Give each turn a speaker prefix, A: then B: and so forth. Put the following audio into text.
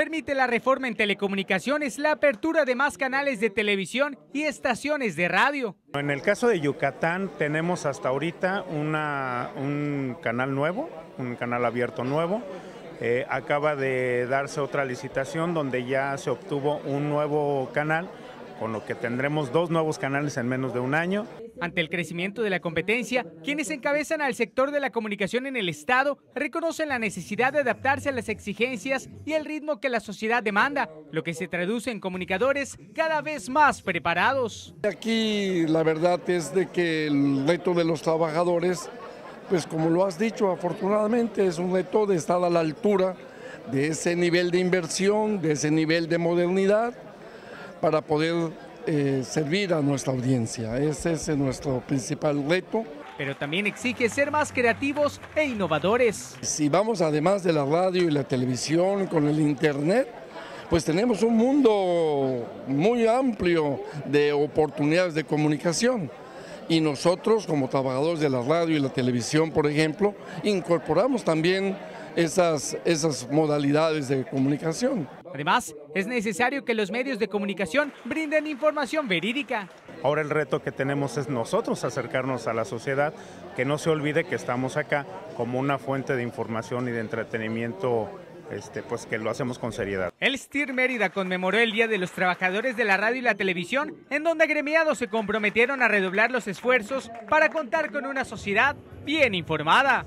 A: permite la reforma en telecomunicaciones, la apertura de más canales de televisión y estaciones de radio.
B: En el caso de Yucatán tenemos hasta ahorita un canal nuevo, un canal abierto nuevo. Eh, acaba de darse otra licitación donde ya se obtuvo un nuevo canal, con lo que tendremos dos nuevos canales en menos de un año.
A: Ante el crecimiento de la competencia, quienes encabezan al sector de la comunicación en el Estado reconocen la necesidad de adaptarse a las exigencias y el ritmo que la sociedad demanda, lo que se traduce en comunicadores cada vez más preparados.
C: Aquí la verdad es de que el reto de los trabajadores, pues como lo has dicho, afortunadamente es un reto de estar a la altura de ese nivel de inversión, de ese nivel de modernidad, para poder eh, servir a nuestra audiencia. Ese es nuestro principal reto.
A: Pero también exige ser más creativos e innovadores.
C: Si vamos además de la radio y la televisión con el internet, pues tenemos un mundo muy amplio de oportunidades de comunicación. Y nosotros, como trabajadores de la radio y la televisión, por ejemplo, incorporamos también esas, esas modalidades de comunicación.
A: Además, es necesario que los medios de comunicación brinden información verídica.
B: Ahora el reto que tenemos es nosotros acercarnos a la sociedad, que no se olvide que estamos acá como una fuente de información y de entretenimiento este, pues que lo hacemos con seriedad.
A: El STIR Mérida conmemoró el Día de los Trabajadores de la Radio y la Televisión, en donde gremiados se comprometieron a redoblar los esfuerzos para contar con una sociedad bien informada.